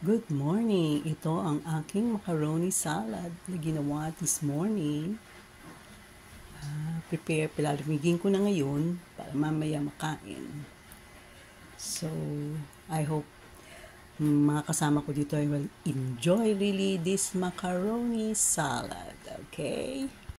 Good morning! Ito ang aking macaroni salad na ginawa this morning. Uh, prepare, pilalamigin ko na ngayon para mamaya makain. So, I hope mga kasama ko dito ay will enjoy really this macaroni salad. Okay?